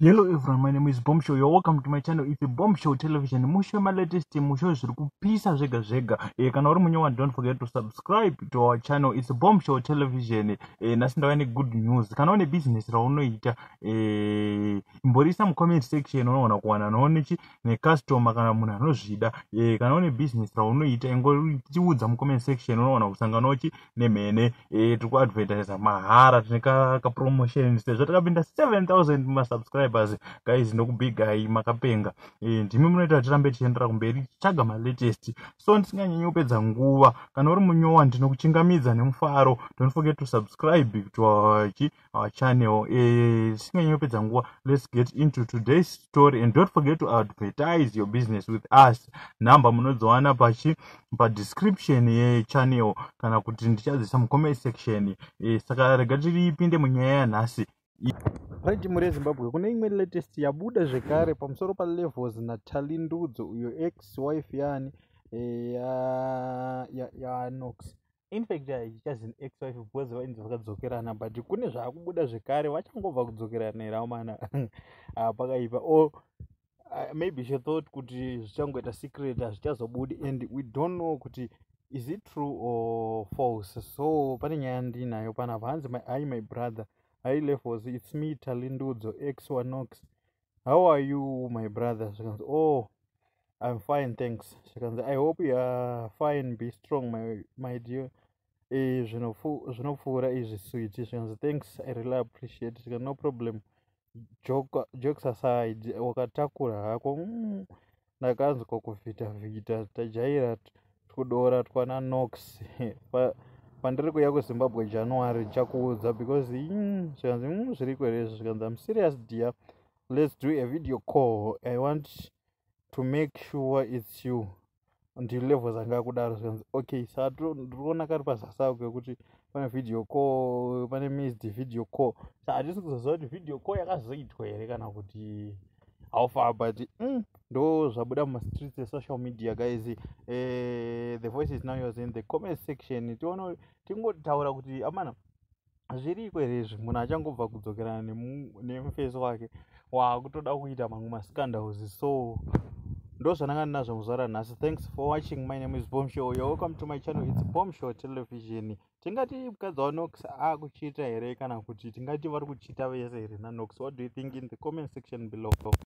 Hello everyone, my name is Bomb Show. You're welcome to my channel. It's a Bomb Show Television. Musho my latest musho zviri kupisa zvega zvega. Eh kana uri munyowani don't forget to subscribe to our channel. It's a Bomb Show Television. Eh nasi ndava good news. Kana une business raunoita eh imborisa mu comment section unoona kuwana noone chi ne customer kana munhu anozvida. Eh kana une business raunoita ingoriudza mu comment section unoona kusanganawo chi nemhene. Eh tiri kuadvertisa mahara tine ka, ka promotion sezvo takapinda 7000 ma subscribe subscribers guys ndokubigai makapenga. E, ndimi munoita tirambe tichiendera kumberi tichitsvaga malatest. So ndisinganyanyi kupedza nguva kana uri munyowa ndinokuchingamidza nemufaro. Don't forget to subscribe to our, our channel. Tisinganyanyi e, kupedza nguva. Let's get into today's story and don't forget to advertise your business with us. Nhamba munodziwana pachi padescription yechannel kana kuti ndichadzisa mucomment section. E, saka rega tiripinde munyaya yanhasi right muri yezimbabwe kune imwe latest yabuda zvekare pamusoro palevels natalindudzo uyo ex wife yani yanox infact haichazini ex wife because vainzi vakadzokerana but kune zvaakubuda zvekare vachangobva kudzokerana herao mana pakaipa. O maybe she thought kuti zvichangoita secret hazvichazobudi and we don't know kuti is it true or false. So pane nyaya ndinayo panapa hanzi hai my brother hi levels it's me talindudzo x wanox how are you my brother? Zvikanzi oh i'm fine thanks. Zvikanzi i hope you are fine be strong my, my dear. E zvinopfuura izvi swit zvikanzi thanks i really appreciate. Zvikanzi no problem. Jokes aside wakatakura hako mm, ndakanzwa kuvhita vhita tajaira kudora twana nox. Pandiri kuya kuzimbabwe january chakuudza because mm, zvikanzi mm, zviri kwerezvo zvikanzi am serious dear. Let's do a video call. I want to make sure its you. Ndilevels anga kudaro zvikanzi okay saa ndiriona kari pazasi ako kwekuti pane video call pane missed video call. Sa hatisi kuzoziva kuti video call yakazoitwa here kana kuti how far but mm, ndo zvabuda mumastreets esocial media guys. Uh, the voice is now yours in the comment section. Tiona tingotaura kuti amana zviriko here izvi? Munhu achangobva kudzokerana nemufesi wake waakutoda kuita mamwe mascandals so ndo zvananga ndinazvo muzuva ranhasi thanks for watching. My name is bom show. You're welcome to my channel. Its bom show television. Tingati mukadzi wanox akuchiita here kana kuti tingati vari kuchita vese here nanox what do you think in the comment section below